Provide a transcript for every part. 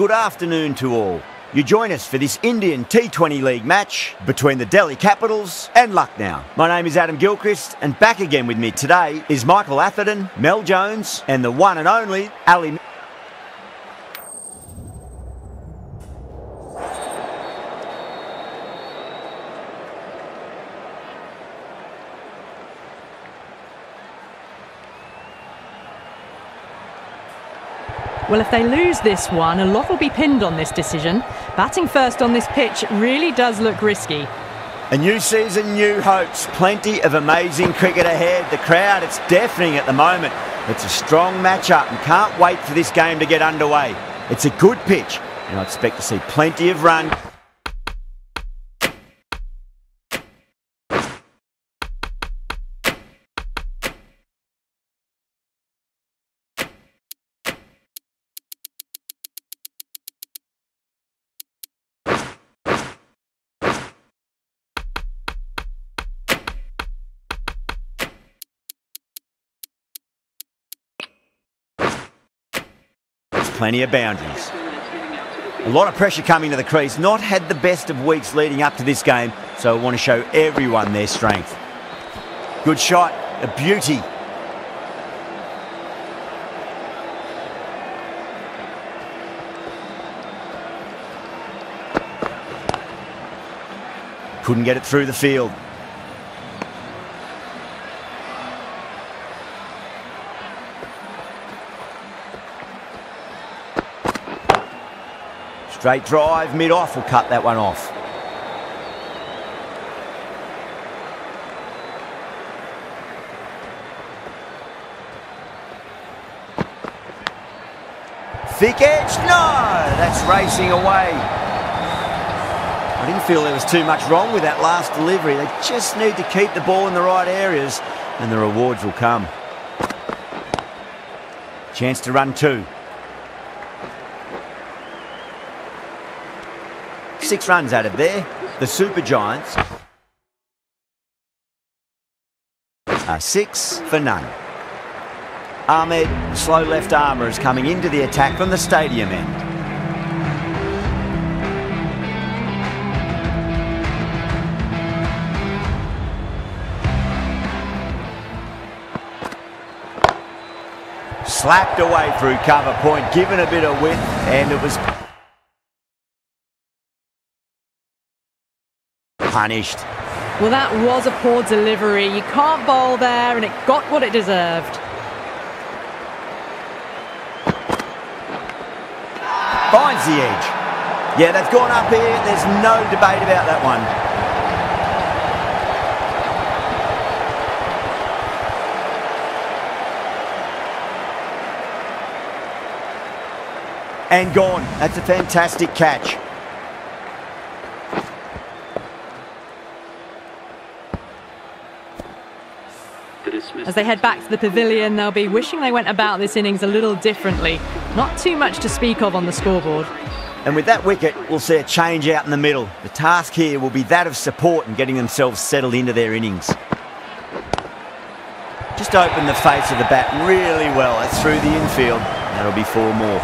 good afternoon to all. You join us for this Indian T20 League match between the Delhi Capitals and Lucknow. My name is Adam Gilchrist, and back again with me today is Michael Atherton, Mel Jones, and the one and only Ali. Well, if they lose this one, a lot will be pinned on this decision. Batting first on this pitch really does look risky. A new season, new hopes. Plenty of amazing cricket ahead. The crowd, it's deafening at the moment. It's a strong match-up and can't wait for this game to get underway. It's a good pitch and I expect to see plenty of run. Plenty of boundaries. A lot of pressure coming to the crease. Not had the best of weeks leading up to this game, so I want to show everyone their strength. Good shot, a beauty. Couldn't get it through the field. Straight drive, mid-off will cut that one off. Thick edge, no! That's racing away. I didn't feel there was too much wrong with that last delivery. They just need to keep the ball in the right areas and the rewards will come. Chance to run two. Six runs out of there. The Super Giants are six for none. Ahmed, slow left armour, is coming into the attack from the stadium end. Slapped away through cover point, given a bit of width, and it was punished. Well, that was a poor delivery. You can't bowl there, and it got what it deserved. Finds the edge. Yeah, they've gone up here. There's no debate about that one. And gone. That's a fantastic catch. As they head back to the pavilion, they'll be wishing they went about this innings a little differently. Not too much to speak of on the scoreboard. And with that wicket, we'll see a change out in the middle. The task here will be that of support and getting themselves settled into their innings. Just open the face of the bat really well. That's through the infield. That'll be four more.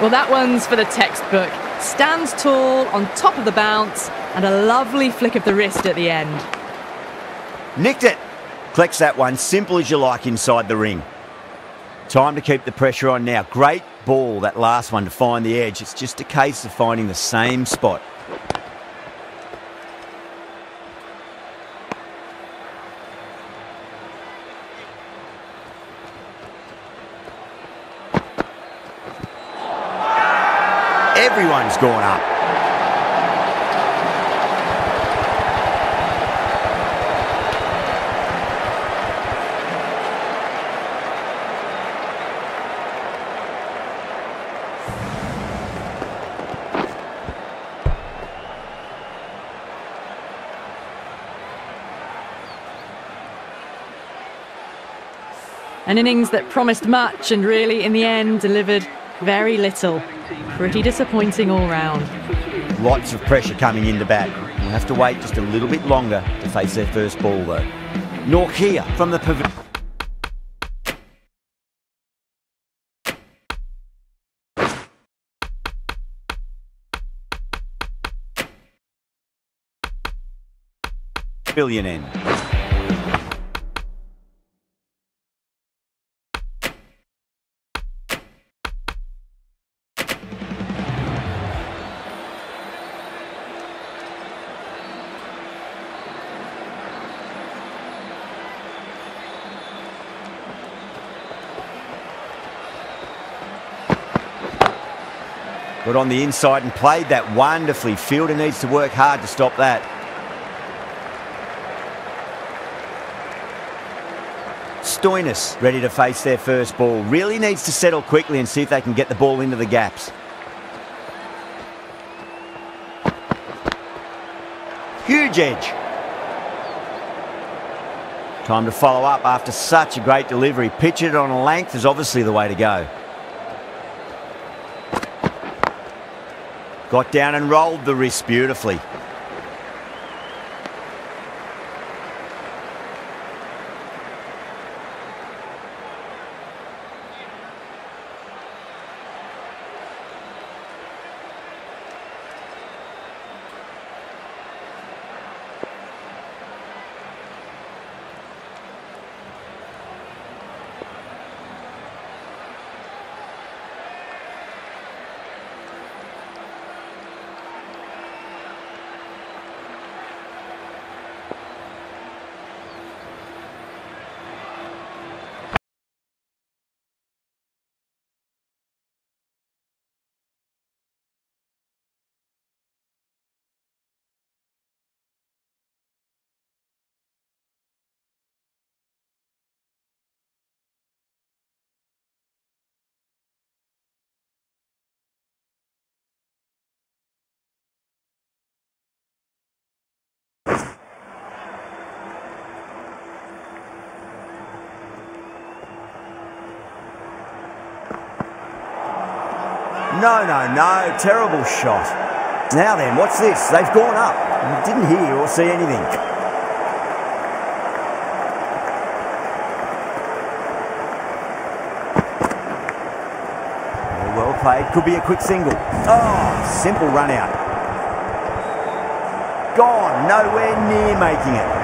Well, that one's for the textbook. Stands tall, on top of the bounce, and a lovely flick of the wrist at the end. Nicked it. Collects that one, simple as you like inside the ring. Time to keep the pressure on now. Great ball, that last one, to find the edge. It's just a case of finding the same spot. Everyone's gone up. An innings that promised much and really, in the end, delivered very little. Pretty disappointing all round. Lots of pressure coming in the bat. We'll have to wait just a little bit longer to face their first ball, though. Nork here from the pavilion Billion. Got on the inside and played that wonderfully. Fielder needs to work hard to stop that. Stoinis ready to face their first ball. Really needs to settle quickly and see if they can get the ball into the gaps. Huge edge. Time to follow up after such a great delivery. Pitch it on a length is obviously the way to go. Got down and rolled the wrist beautifully. No, no, no. Terrible shot. Now then, what's this? They've gone up. Didn't hear or see anything. Well played. Could be a quick single. Oh, simple run out. Gone. Nowhere near making it.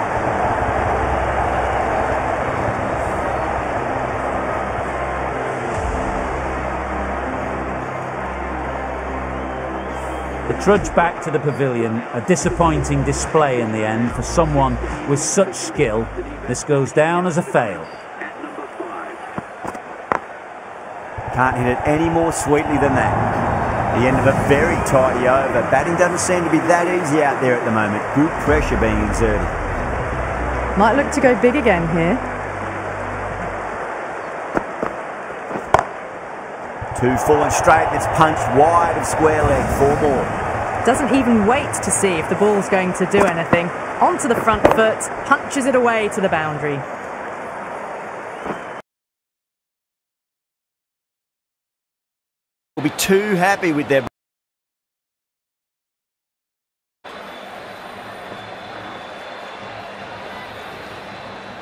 Trudge back to the pavilion, a disappointing display in the end for someone with such skill. This goes down as a fail. Can't hit it any more sweetly than that. The end of a very tidy over. Batting doesn't seem to be that easy out there at the moment. Good pressure being exerted. Might look to go big again here. Two full and straight, it's punched wide of square leg, four more. Doesn't even wait to see if the ball's going to do anything. Onto the front foot, punches it away to the boundary. Will be too happy with their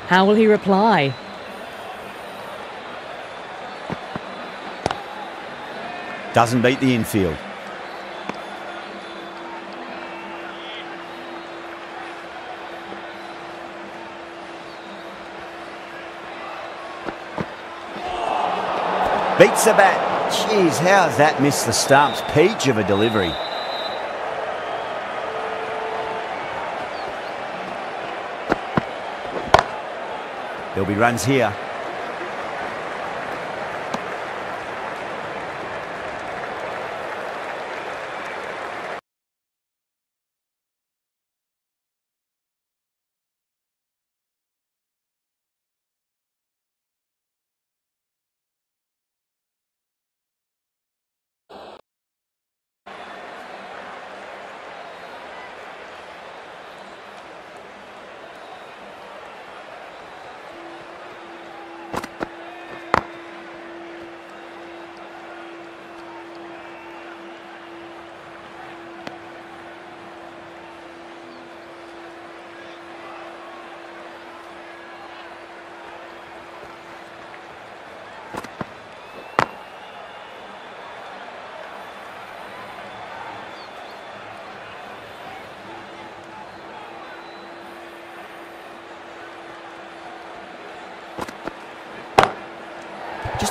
How will he reply? Doesn't beat the infield. Beats the bat. Jeez, how's that missed the stumps? Peach of a delivery. There'll be runs here.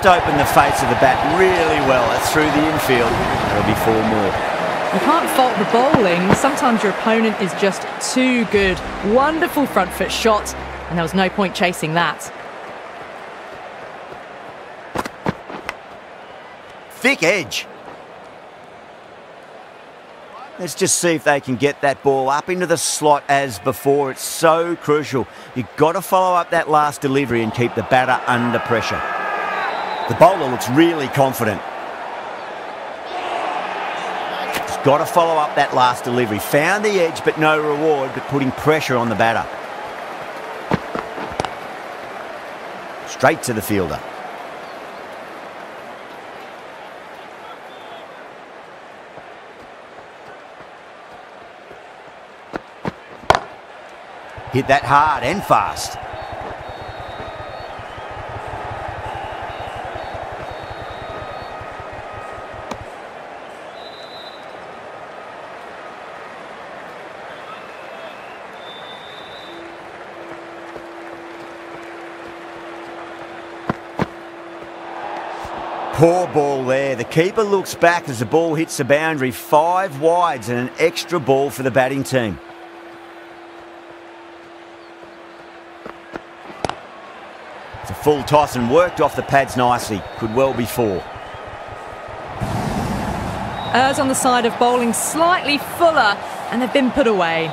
Just opened the face of the bat really well. That's through the infield. That'll be four more. You can't fault the bowling. Sometimes your opponent is just too good. Wonderful front foot shot, and there was no point chasing that. Thick edge. Let's just see if they can get that ball up into the slot as before. It's so crucial. You've got to follow up that last delivery and keep the batter under pressure. The bowler looks really confident. He's got to follow up that last delivery. Found the edge, but no reward, but putting pressure on the batter. Straight to the fielder. Hit that hard and fast. Poor ball there. The keeper looks back as the ball hits the boundary. Five wides and an extra ball for the batting team. It's a full toss and worked off the pads nicely. Could well be four. Errs on the side of bowling slightly fuller, and they've been put away.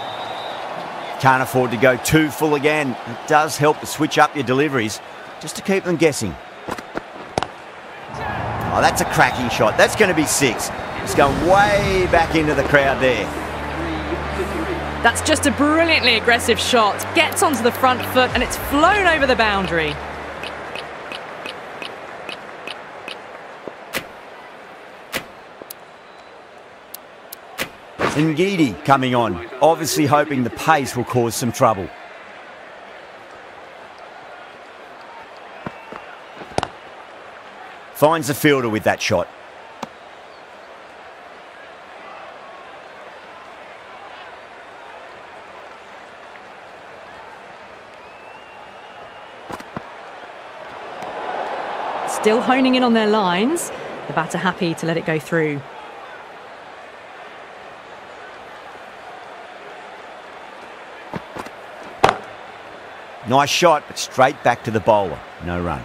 Can't afford to go too full again. It does help to switch up your deliveries, just to keep them guessing. Oh, that's a cracking shot. That's going to be six. It's going way back into the crowd there. That's just a brilliantly aggressive shot. Gets onto the front foot and it's flown over the boundary. Ngidi coming on, obviously hoping the pace will cause some trouble. Finds the fielder with that shot. Still honing in on their lines. The batter happy to let it go through. Nice shot, but straight back to the bowler. No run.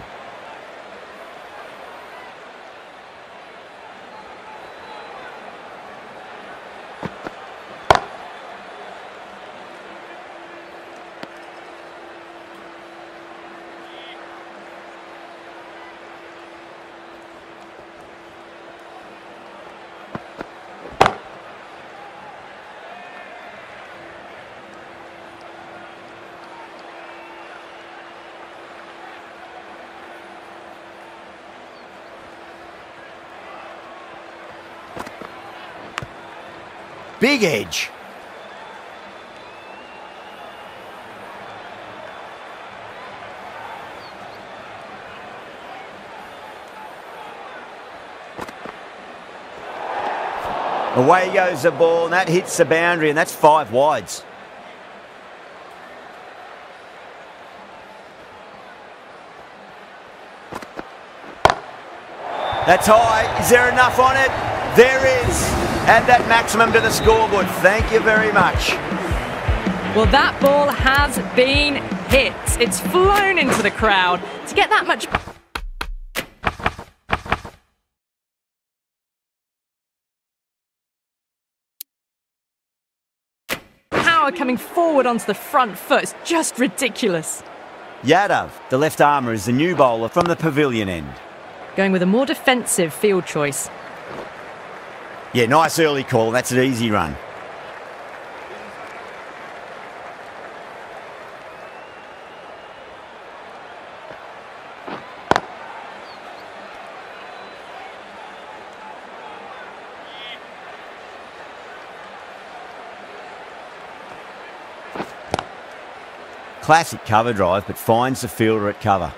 Big edge. Away goes the ball, and that hits the boundary, and that's five wides. That's high. Is there enough on it? There is. Add that maximum to the scoreboard. Thank you very much. Well, that ball has been hit. It's flown into the crowd. To get that much power coming forward onto the front foot. It's just ridiculous. Yadav, the left armour, is the new bowler from the pavilion end. Going with a more defensive field choice. Yeah, nice early call. That's an easy run. Classic cover drive, but finds the fielder at cover.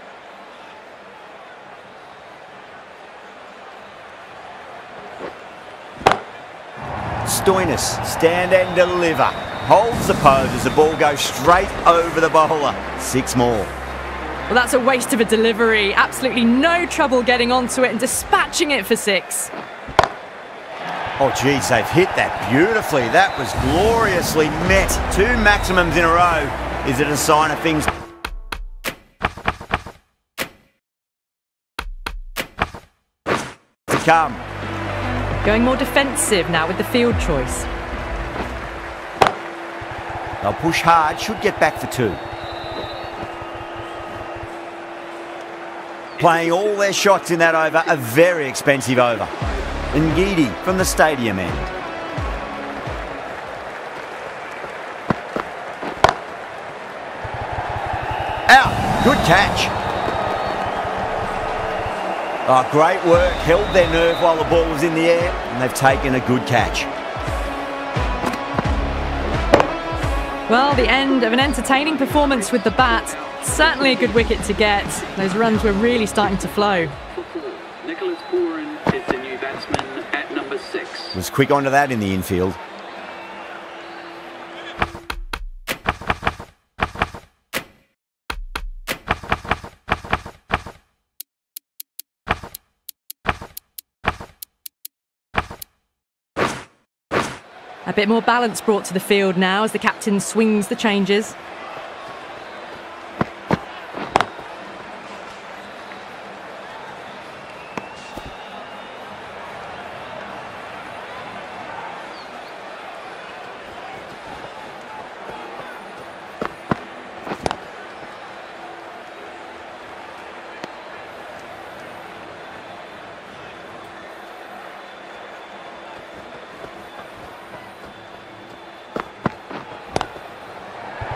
Stoinis, stand and deliver. Holds the pose as the ball goes straight over the bowler. Six more. Well, that's a waste of a delivery. Absolutely no trouble getting onto it and dispatching it for six. Oh, geez, they've hit that beautifully. That was gloriously met. Two maximums in a row. Is it a sign of things to come? Going more defensive now with the field choice. They'll push hard, should get back for two. Playing all their shots in that over, a very expensive over. Ngidi from the stadium end. Out. Good catch. Oh, great work. Held their nerve while the ball was in the air, and they've taken a good catch. Well, the end of an entertaining performance with the bat. Certainly a good wicket to get. Those runs were really starting to flow. Nicholas Pooran is the new batsman at number six. Was quick onto that in the infield. A bit more balance brought to the field now as the captain swings the changes.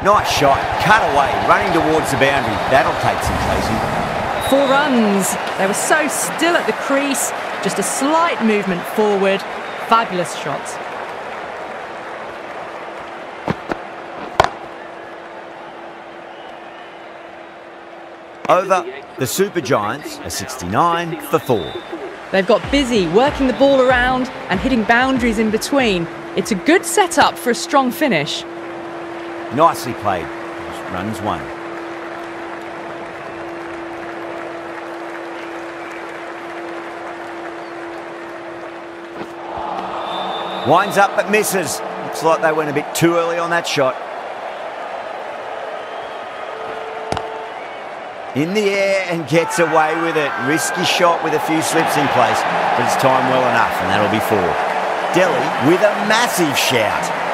Nice shot. Cut away. Running towards the boundary. That'll take some chasing. Four runs. They were so still at the crease. Just a slight movement forward. Fabulous shot. Over the Super Giants, a 69 for four. They've got busy working the ball around and hitting boundaries in between. It's a good setup for a strong finish. Nicely played. Runs one. Winds up but misses. Looks like they went a bit too early on that shot. In the air and gets away with it. Risky shot with a few slips in place, but it's timed well enough, and that'll be four. Delhi with a massive shout.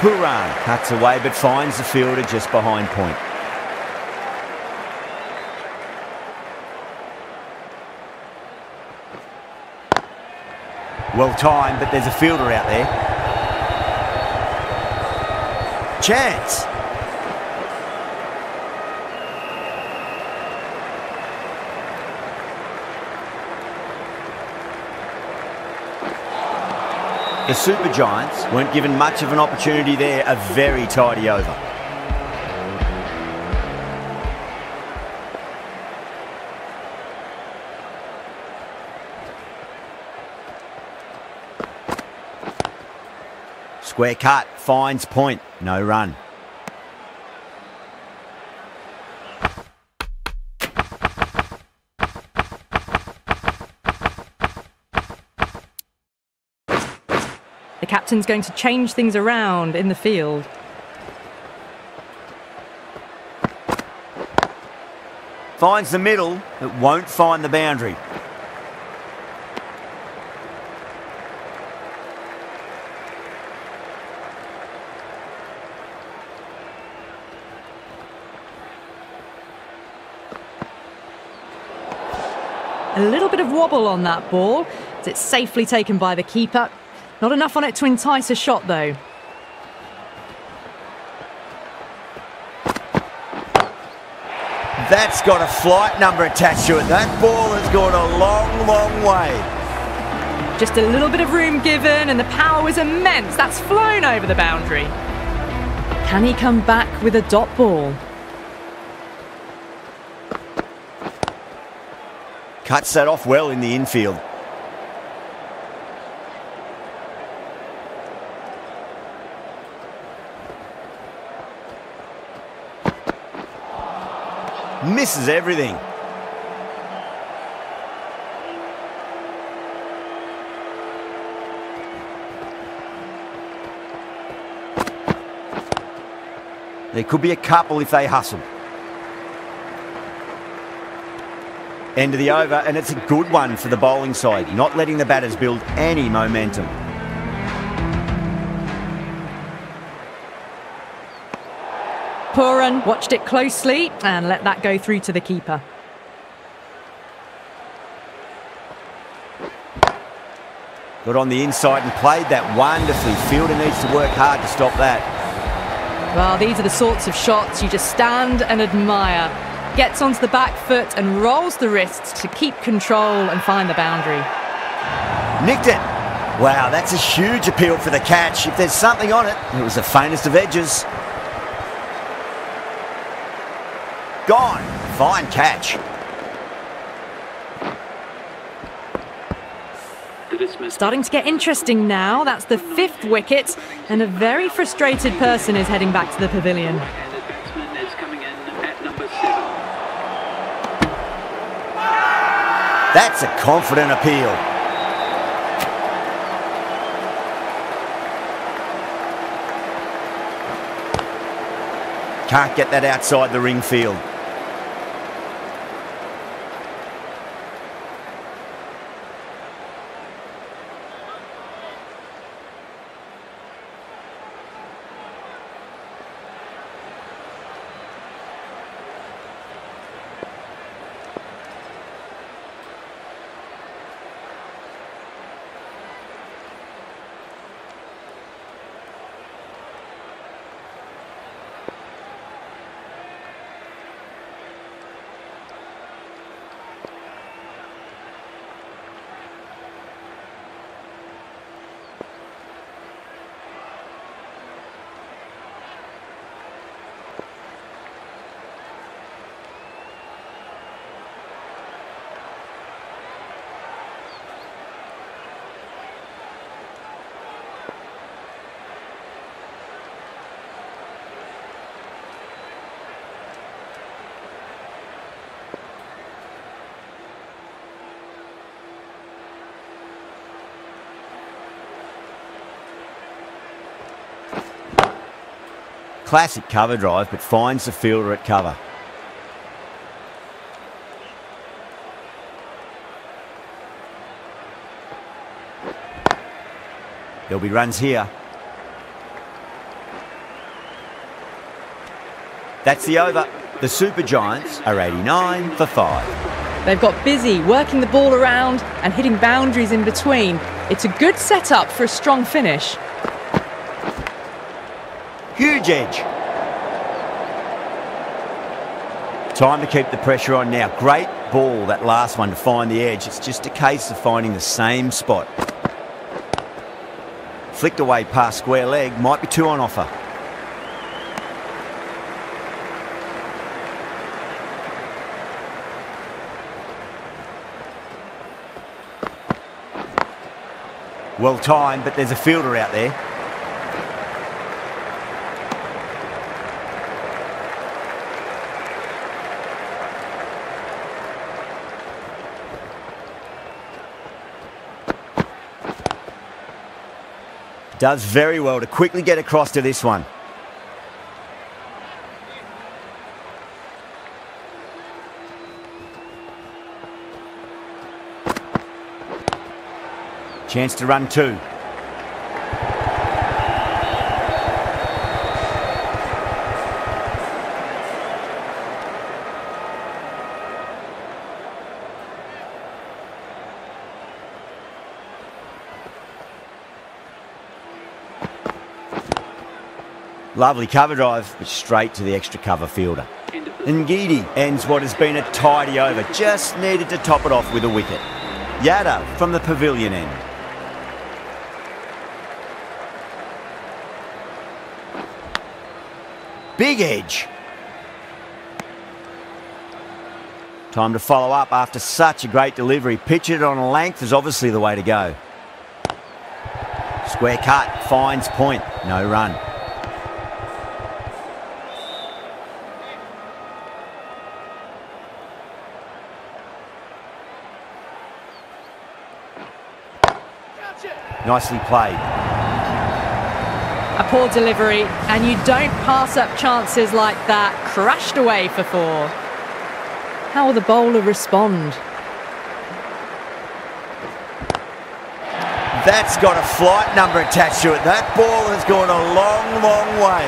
Pooran cuts away but finds the fielder just behind point. Well timed, but there's a fielder out there. Chance. The Super Giants weren't given much of an opportunity there, a very tidy over. Square cut, finds point, no run. Captain's going to change things around in the field. Finds the middle, but won't find the boundary. A little bit of wobble on that ball. as It's safely taken by the keeper. Not enough on it to entice a shot, though. That's got a flight number attached to it. That ball has gone a long, long way. Just a little bit of room given, and the power was immense. That's flown over the boundary. Can he come back with a dot ball? Cuts that off well in the infield. Misses everything. There could be a couple if they hustle. End of the over, and it's a good one for the bowling side, not letting the batters build any momentum. Watched it closely and let that go through to the keeper. Got on the inside and played that wonderfully. Fielder needs to work hard to stop that. Well, these are the sorts of shots you just stand and admire. Gets onto the back foot and rolls the wrists to keep control and find the boundary. Nicked it. Wow, that's a huge appeal for the catch. If there's something on it, it was the faintest of edges. Gone. Fine catch. Starting to get interesting now. That's the fifth wicket, and a very frustrated person is heading back to the pavilion. Right-handed batsman is coming in at number seven. That's a confident appeal. Can't get that outside the ring field. Classic cover drive, but finds the fielder at cover. There'll be runs here. That's the over. The Super Giants are 89 for 5. They've got busy working the ball around and hitting boundaries in between. It's a good setup for a strong finish. Edge. Time to keep the pressure on now. Great ball, that last one, to find the edge. It's just a case of finding the same spot. Flicked away past square leg, might be two on offer. Well timed, but there's a fielder out there. Does very well to quickly get across to this one. Chance to run two. Lovely cover drive, but straight to the extra cover fielder. Ngidi ends what has been a tidy over. Just needed to top it off with a wicket. Yada from the pavilion end. Big edge. Time to follow up after such a great delivery. Pitch it on a length is obviously the way to go. Square cut, finds point, no run. Nicely played. A poor delivery, and you don't pass up chances like that. Crashed away for four. How will the bowler respond? That's got a flight number attached to it. That ball has gone a long, long way.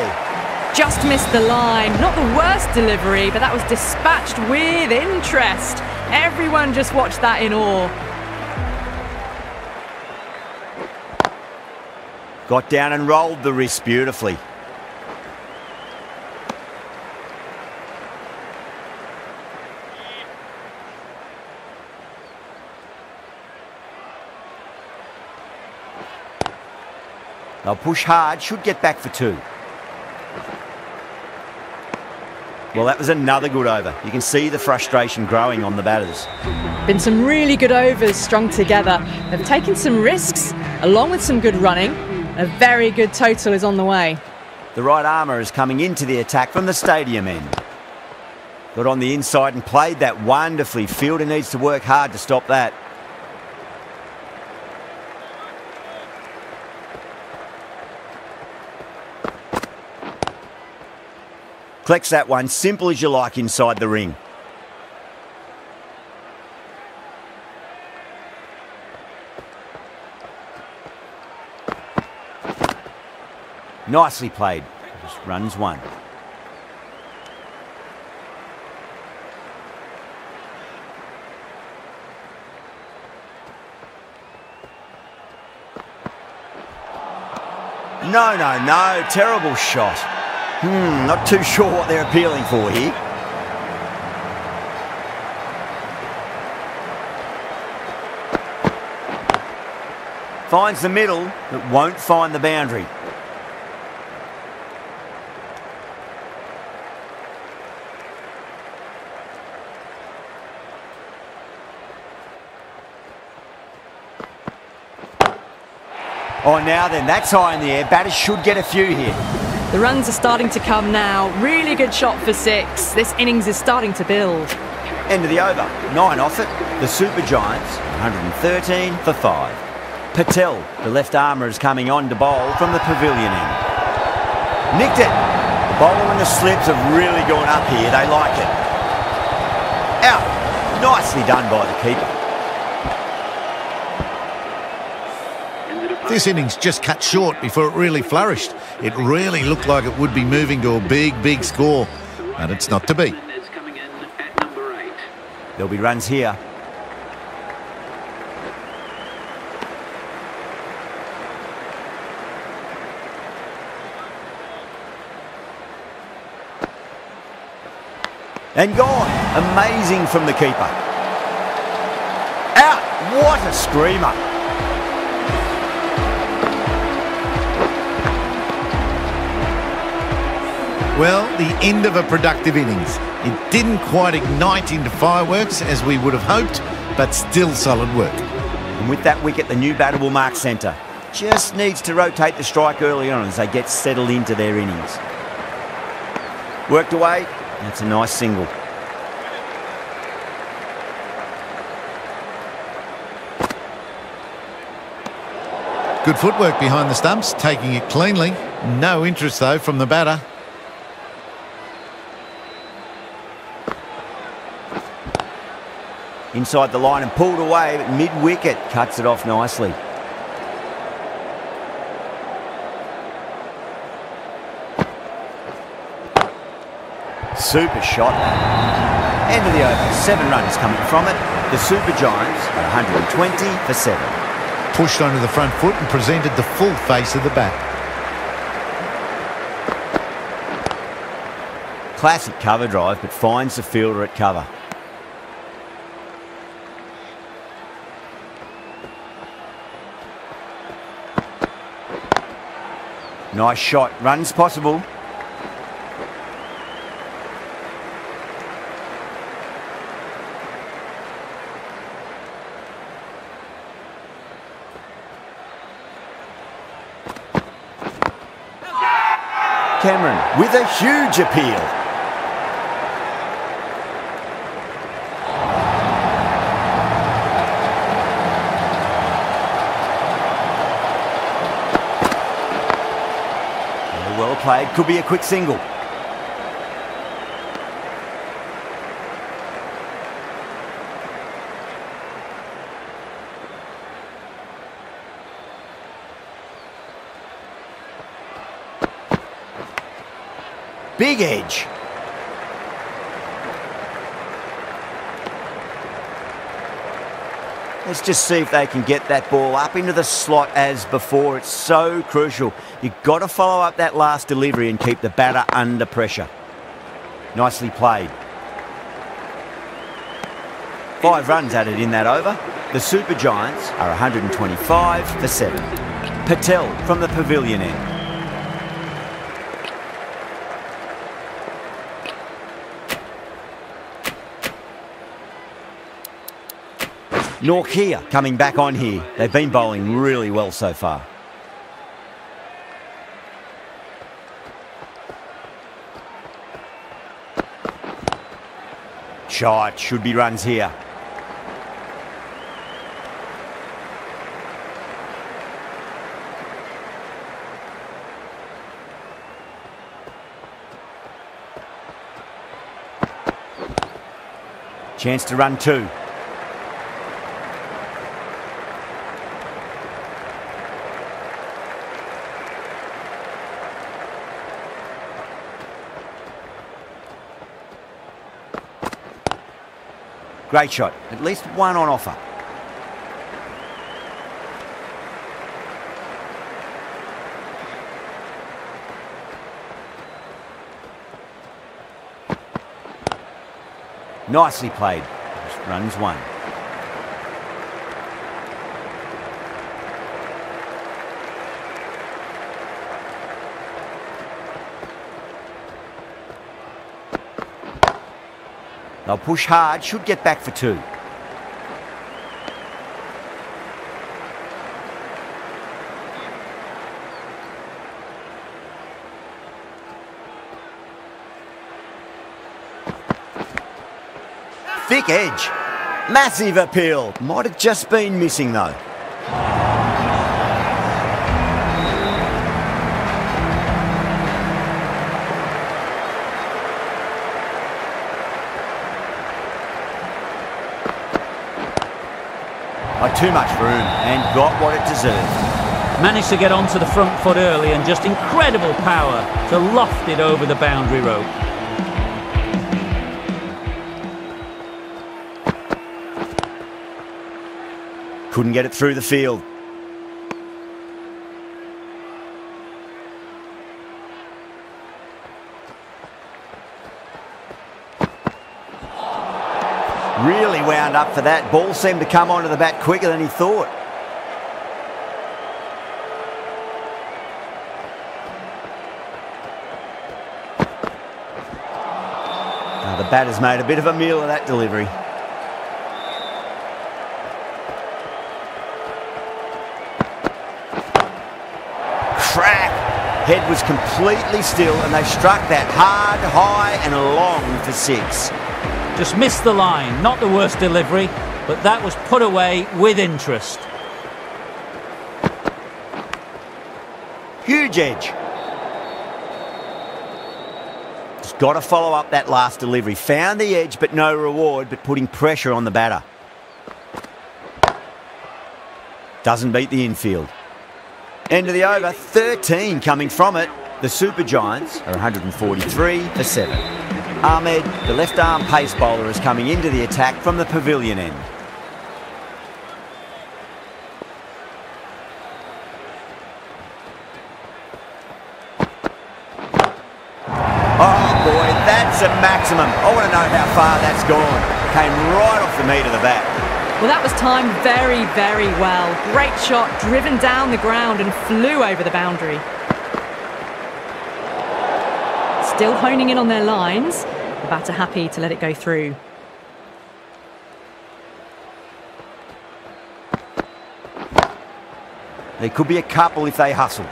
Just missed the line. Not the worst delivery, but that was dispatched with interest. Everyone just watched that in awe. Got down and rolled the wrist beautifully. They'll push hard, should get back for two. Well, that was another good over. You can see the frustration growing on the batters. Been some really good overs strung together. They've taken some risks, along with some good running. A very good total is on the way. The right armour is coming into the attack from the stadium end. Got on the inside and played that wonderfully. Fielder needs to work hard to stop that. Collects that one, simple as you like inside the ring. Nicely played. Just runs one. No, no, no. Terrible shot. Hmm, not too sure what they're appealing for here. Finds the middle, but won't find the boundary. Oh, now then, that's high in the air. Batters should get a few here. The runs are starting to come now. Really good shot for six. This innings is starting to build. End of the over. Nine off it. The Super Giants, 113 for five. Patel, the left armour, is coming on to bowl from the pavilion end. Nicked it. The bowler and the slips have really gone up here. They like it. Out. Nicely done by the keeper. This innings just cut short before it really flourished. It really looked like it would be moving to a big, big score, and it's not to be. Is coming in at number eight. There'll be runs here. And gone. Amazing from the keeper. Out. What a screamer. Well, the end of a productive innings. It didn't quite ignite into fireworks as we would have hoped, but still solid work. And with that wicket, the new batter will mark centre. Just needs to rotate the strike early on as they get settled into their innings. Worked away. That's a nice single. Good footwork behind the stumps, taking it cleanly. No interest, though, from the batter. Inside the line and pulled away, but mid-wicket cuts it off nicely. Super shot. End of the over. Seven runs coming from it. The Super Giants at 120 for seven. Pushed onto the front foot and presented the full face of the bat. Classic cover drive, but finds the fielder at cover. Nice shot. Runs possible. Cameron with a huge appeal. Played could be a quick single. Big edge. Let's just see if they can get that ball up into the slot as before. It's so crucial. You've got to follow up that last delivery and keep the batter under pressure. Nicely played. Five runs added in that over. The Super Giants are 125 for 7. Patel from the pavilion end. Nortje coming back on here. They've been bowling really well so far. Shot should be runs here. Chance to run two. Great shot. At least one on offer. Nicely played. Just runs one. They'll push hard, should get back for two. Thick edge. Massive appeal. Might have just been missing though. Too much room and got what it deserved. Managed to get onto the front foot early and just incredible power to loft it over the boundary rope. Couldn't get it through the field. Up for that. Ball seemed to come onto the bat quicker than he thought. Now the batter's made a bit of a meal of that delivery. Head was completely still and they struck that hard, high and long for six. Just missed the line, not the worst delivery, but that was put away with interest. Huge edge. Just got to follow up that last delivery. Found the edge, but no reward, but putting pressure on the batter. Doesn't beat the infield. End of the over, 13 coming from it. The Super Giants are 143 for 7. Ahmed, the left arm pace bowler, is coming into the attack from the pavilion end. Oh boy, that's a maximum. I want to know how far that's gone. Came right off the meat of the bat. Well, that was timed very, very well. Great shot, driven down the ground and flew over the boundary. Still honing in on their lines. The batter happy to let it go through. There could be a couple if they hustle.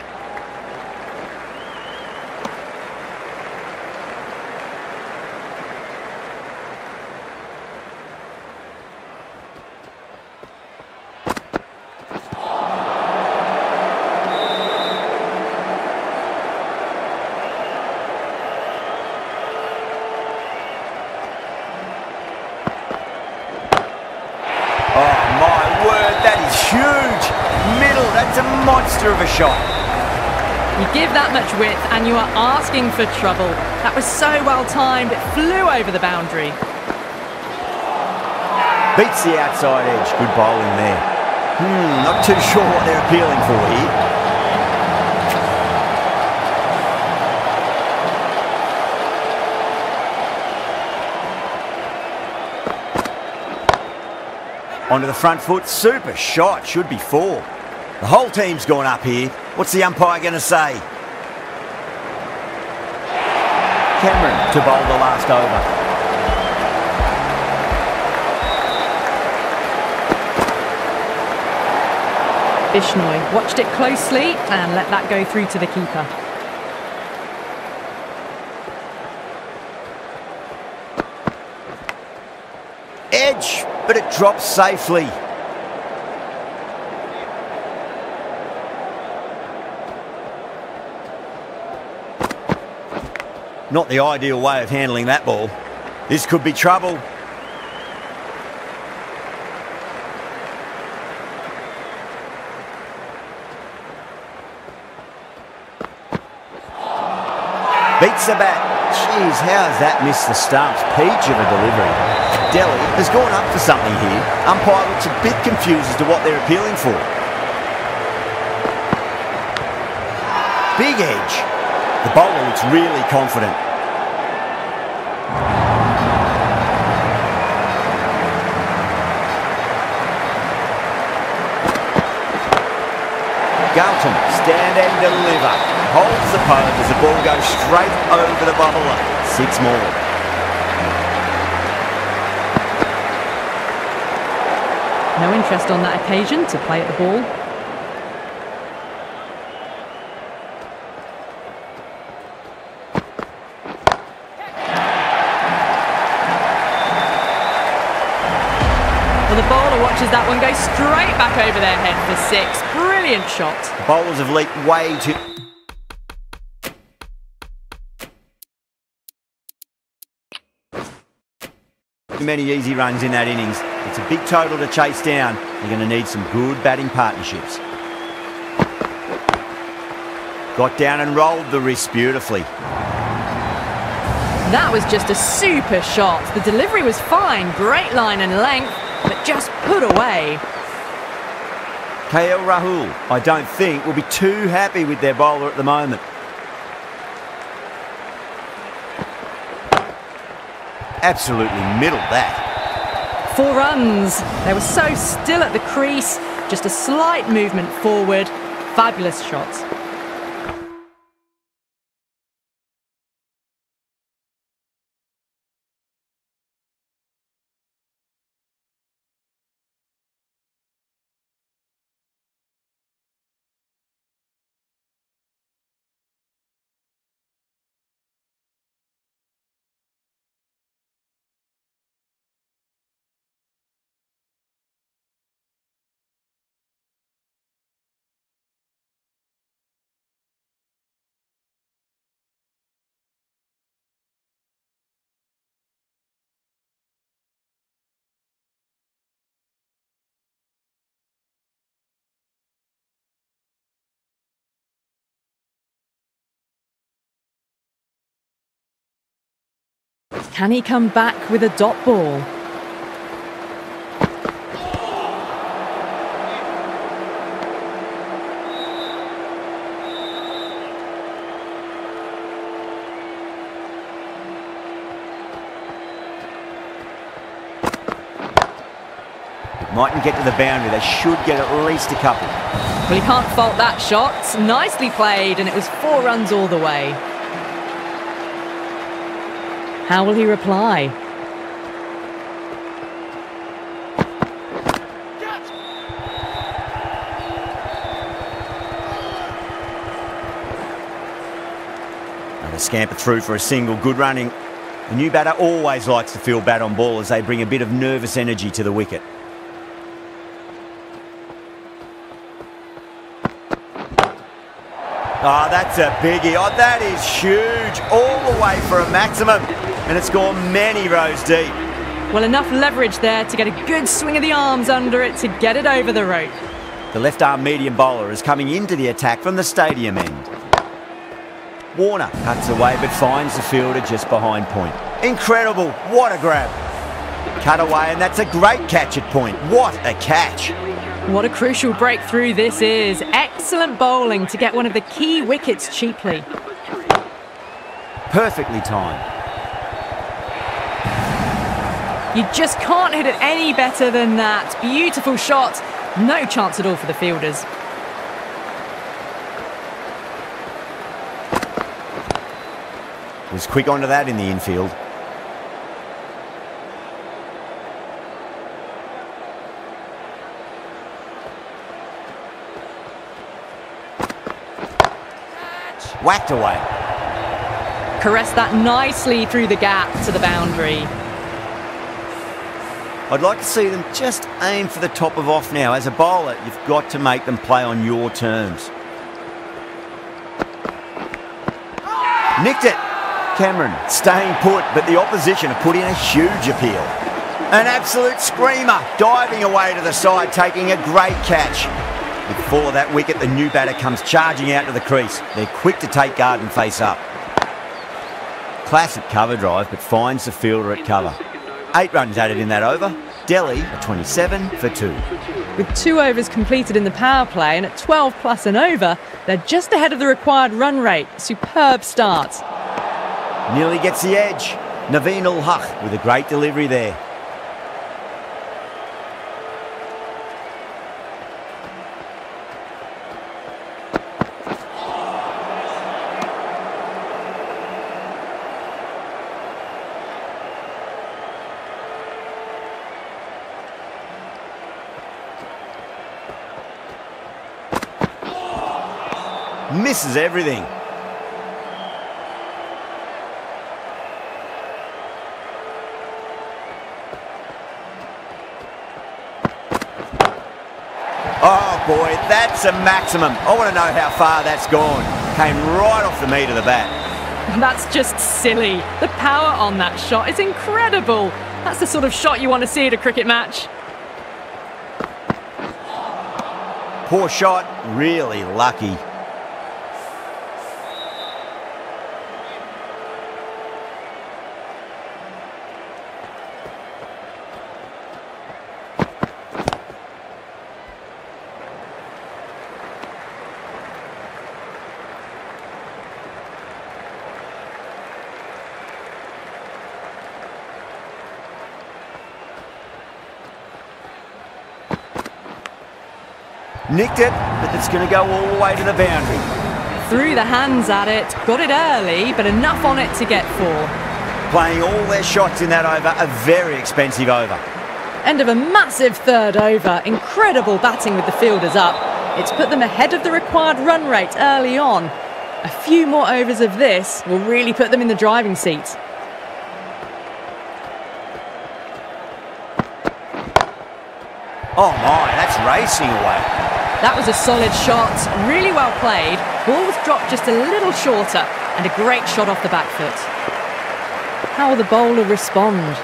Oh, my word, that is huge. Middle, that's a monster of a shot. You give that much width and you are asking for trouble. That was so well timed, it flew over the boundary. Beats the outside edge. Good bowling there. Hmm, not too sure what they're appealing for here. Onto the front foot, super shot, should be four. The whole team's gone up here. What's the umpire going to say? Cameron to bowl the last over. Bishnoi watched it closely and let that go through to the keeper. Edge, but it drops safely. Not the ideal way of handling that ball. This could be trouble. Beats the bat. Jeez, how has that missed the stumps? Peach of a delivery. Delhi has gone up for something here. Umpire looks a bit confused as to what they're appealing for. Big edge. The bowler looks really confident. Galton, stand and deliver. Holds the pose as the ball goes straight over the bowler. Six more. No interest on that occasion to play at the ball. Well, the bowler watches that one go straight back over their head for six. Brilliant shot. The bowlers have leaped way too... Too many easy runs in that innings. It's a big total to chase down. You're going to need some good batting partnerships. Got down and rolled the wrist beautifully. That was just a super shot. The delivery was fine, great line and length, but just put away. KL Rahul, I don't think, will be too happy with their bowler at the moment. Absolutely middled that. Four runs. They were so still at the crease, just a slight movement forward. Fabulous shots. Can he come back with a dot ball? Mightn't get to the boundary. They should get at least a couple. Well, he can't fault that shot. Nicely played, and it was four runs all the way. How will he reply? And they scamper through for a single. Good running. The new batter always likes to feel bat on ball as they bring a bit of nervous energy to the wicket. Oh, that's a biggie. Oh, that is huge. All the way for a maximum. And it's gone many rows deep. Well, enough leverage there to get a good swing of the arms under it to get it over the rope. The left arm medium bowler is coming into the attack from the stadium end. Warner cuts away but finds the fielder just behind point. Incredible, what a grab. Cut away and that's a great catch at point. What a catch. What a crucial breakthrough this is. Excellent bowling to get one of the key wickets cheaply. Perfectly timed. You just can't hit it any better than that. Beautiful shot. No chance at all for the fielders. Was quick onto that in the infield. Whacked away. Caressed that nicely through the gap to the boundary. I'd like to see them just aim for the top of off now. As a bowler, you've got to make them play on your terms. Nicked it. Cameron staying put, but the opposition have put in a huge appeal. An absolute screamer, diving away to the side, taking a great catch. Before that wicket, the new batter comes charging out to the crease. They're quick to take guard and face up. Classic cover drive, but finds the fielder at cover. Eight runs added in that over. Delhi a 27 for two. With two overs completed in the power play and at 12 plus an over, they're just ahead of the required run rate. Superb start. Nearly gets the edge. Naveen ul Haq with a great delivery there. Misses everything. Oh boy, that's a maximum. I want to know how far that's gone. Came right off the meat of the bat. That's just silly. The power on that shot is incredible. That's the sort of shot you want to see at a cricket match. Poor shot, really lucky. Nicked it, but it's going to go all the way to the boundary. Threw the hands at it, got it early, but enough on it to get four. Playing all their shots in that over, a very expensive over. End of a massive third over. Incredible batting with the fielders up. It's put them ahead of the required run rate early on. A few more overs of this will really put them in the driving seat. Oh my, that's racing away. That was a solid shot, really well played. Ball was dropped just a little shorter, and a great shot off the back foot. How will the bowler respond?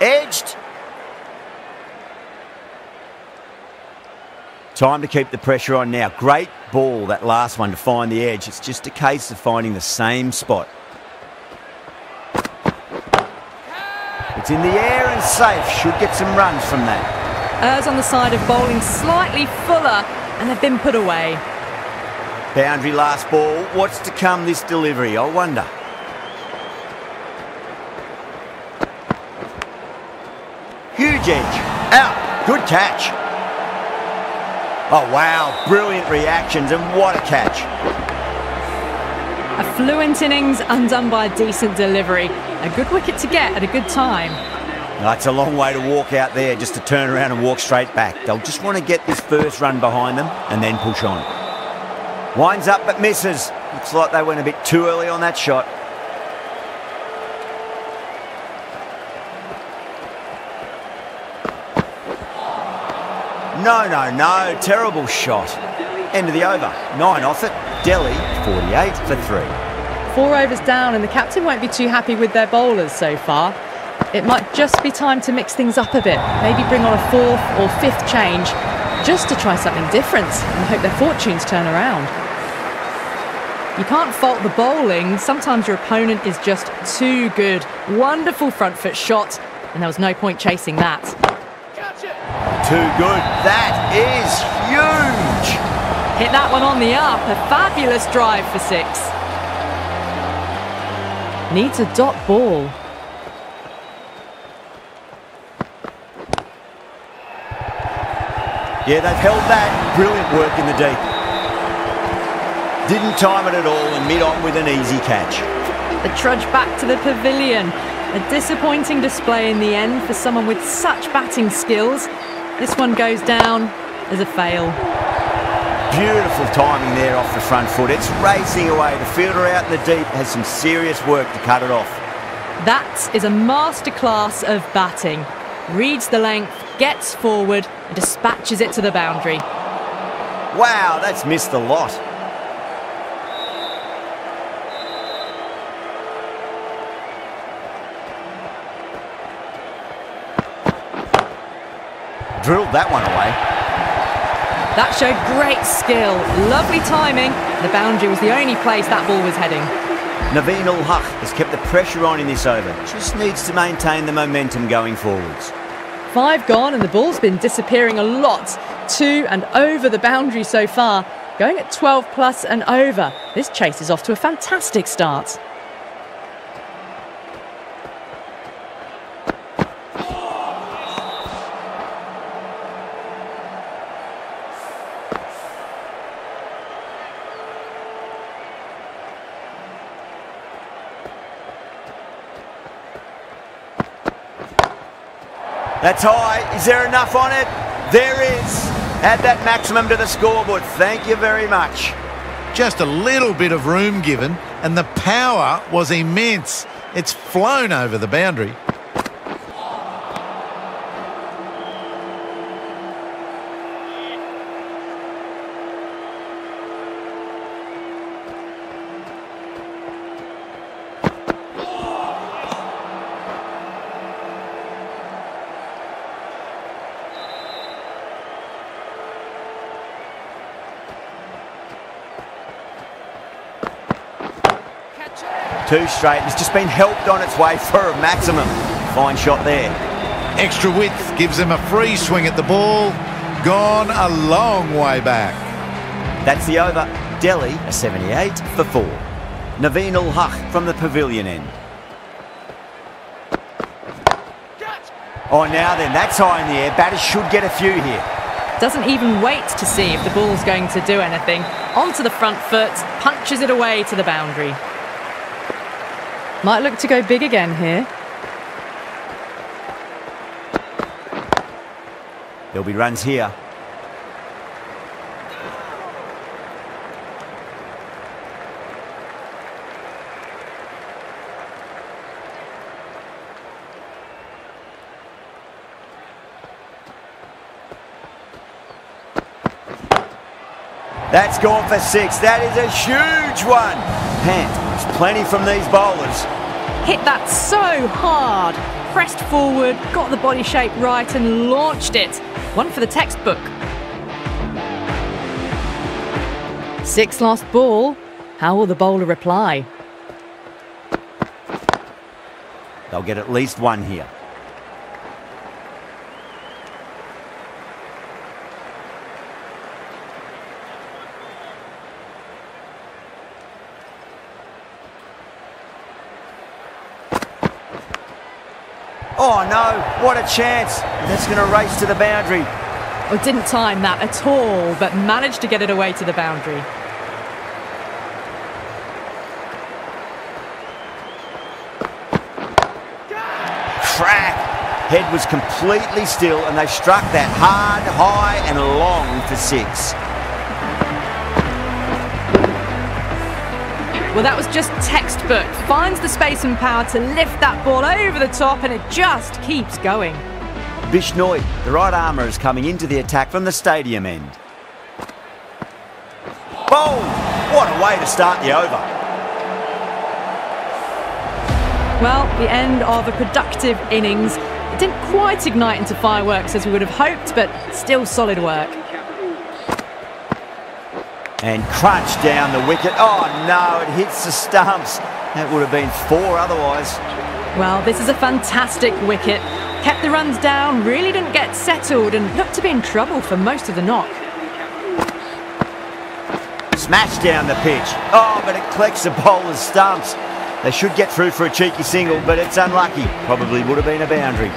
Edged. Time to keep the pressure on now. Great ball, that last one, to find the edge. It's just a case of finding the same spot. It's in the air and safe. Should get some runs from that. Errs on the side of bowling slightly fuller, and they've been put away. Boundary last ball. What's to come this delivery? I wonder. Huge edge. Out. Good catch. Oh, wow. Brilliant reactions, and what a catch. A fluent innings undone by a decent delivery. A good wicket to get at a good time. That's a long way to walk out there just to turn around and walk straight back. They'll just want to get this first run behind them and then push on. Winds up but misses. Looks like they went a bit too early on that shot. No, no, no. Terrible shot. End of the over. Nine off it. Delhi, 48 for three. Four overs down, and the captain won't be too happy with their bowlers so far. it might just be time to mix things up a bit. Maybe bring on a fourth or fifth change just to try something different and hope their fortunes turn around. You can't fault the bowling. Sometimes your opponent is just too good. Wonderful front foot shot, and there was no point chasing that. Too good. That is huge. Hit that one on the up. A fabulous drive for six. Needs a dot ball. Yeah, they've held that. Brilliant work in the deep. Didn't time it at all and mid on with an easy catch. The trudge back to the pavilion. A disappointing display in the end for someone with such batting skills. This one goes down as a fail. Beautiful timing there off the front foot. It's racing away. The fielder out in the deep has some serious work to cut it off. That is a masterclass of batting. Reads the length, gets forward, and dispatches it to the boundary. Wow, that's missed a lot. Drilled that one away. That showed great skill, lovely timing. The boundary was the only place that ball was heading. Naveen ul Haq has kept the pressure on in this over. Just needs to maintain the momentum going forwards. Five gone, and the ball's been disappearing a lot to and over the boundary so far. Going at 12 plus and over. This chase is off to a fantastic start. That's high. Is there enough on it? There is. Add that maximum to the scoreboard. Thank you very much. Just a little bit of room given, and the power was immense. It's flown over the boundary. Two straight. It's just been helped on its way for a maximum. Fine shot there. Extra width gives them a free swing at the ball. Gone a long way back. That's the over. Delhi, a 78 for four. Naveen ul Haq from the pavilion end. Oh, now then, that's high in the air. Batters should get a few here. Doesn't even wait to see if the ball's going to do anything. Onto the front foot, punches it away to the boundary. Might look to go big again here. There'll be runs here. That's gone for six. That is a huge one. Pant, there's plenty from these bowlers. Hit that so hard. Pressed forward, got the body shape right and launched it. One for the textbook. Six last ball. How will the bowler reply? They'll get at least one here. Oh no, what a chance. That's going to race to the boundary. Oh, well, didn't time that at all, but managed to get it away to the boundary. Crack! Head was completely still and they struck that hard, high and long for six. Well, that was just textbook. Finds the space and power to lift that ball over the top and it just keeps going. Bishnoi, the right armour, is coming into the attack from the stadium end. Boom! What a way to start the over. Well, the end of a productive innings. It didn't quite ignite into fireworks as we would have hoped, but still solid work. And crunch down the wicket. Oh no, it hits the stumps. That would have been four otherwise. Well, this is a fantastic wicket. Kept the runs down, really didn't get settled, and looked to be in trouble for most of the knock. Smash down the pitch. Oh, but it collects the bowler's stumps. They should get through for a cheeky single, but it's unlucky. Probably would have been a boundary.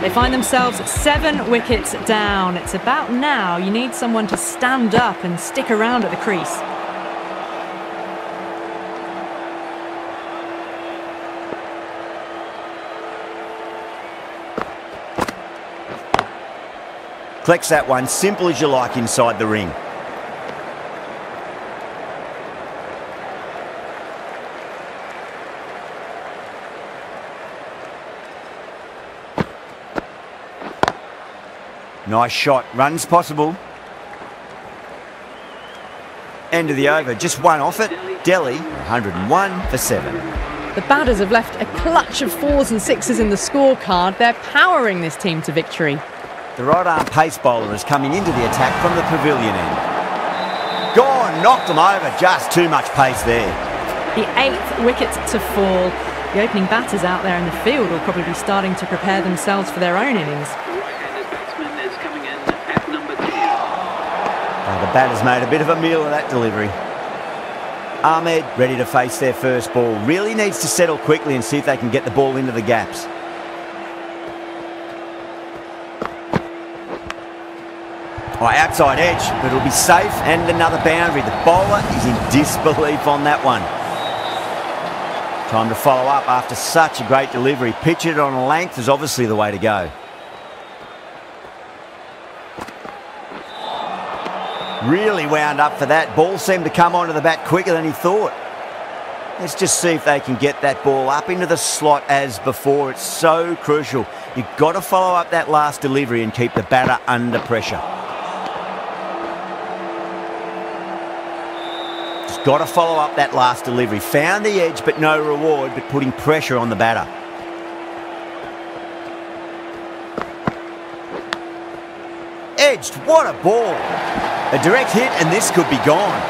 They find themselves seven wickets down. It's about now you need someone to stand up and stick around at the crease. Collects that one, simple as you like inside the ring. Nice shot. Runs possible. End of the over. Just one off it. Delhi, 101 for seven. The batters have left a clutch of fours and sixes in the scorecard. They're powering this team to victory. The right arm pace bowler is coming into the attack from the pavilion end. Gone, knocked them over. Just too much pace there. The eighth wicket to fall. The opening batters out there in the field will probably be starting to prepare themselves for their own innings. Right-handed batsman is coming in at number 10. Oh, the batter's made a bit of a meal of that delivery. Ahmed ready to face their first ball. Really needs to settle quickly and see if they can get the ball into the gaps. Oh, outside edge, but it'll be safe and another boundary. The bowler is in disbelief on that one. Time to follow up after such a great delivery. Pitch it on a length is obviously the way to go. Really wound up for that. Ball seemed to come onto the bat quicker than he thought. Let's just see if they can get that ball up into the slot as before. It's so crucial. You've got to follow up that last delivery and keep the batter under pressure. Just got to follow up that last delivery. Found the edge, but no reward, but putting pressure on the batter. Edged, what a ball. A direct hit, and this could be gone.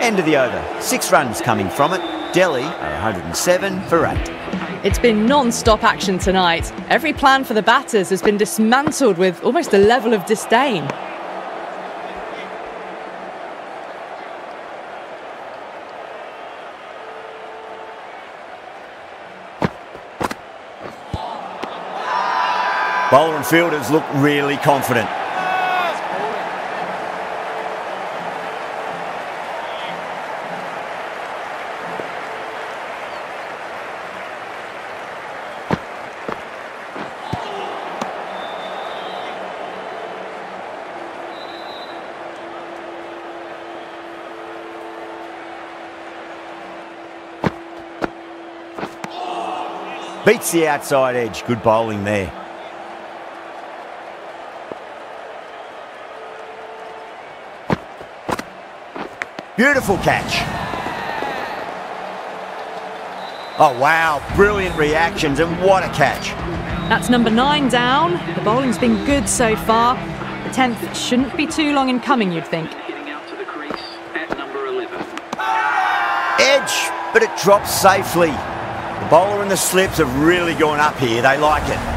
End of the over. Six runs coming from it. Delhi are 107 for eight. It's been non-stop action tonight. Every plan for the batters has been dismantled with almost a level of disdain. Bowler and fielders look really confident. Beats the outside edge. Good bowling there. Beautiful catch. Oh, wow. Brilliant reactions, and what a catch. That's number nine down. The bowling's been good so far. The tenth shouldn't be too long in coming, you'd think. Hitting out to the crease at number 11. Edge, but it drops safely. The bowler and the slips have really gone up here. They like it.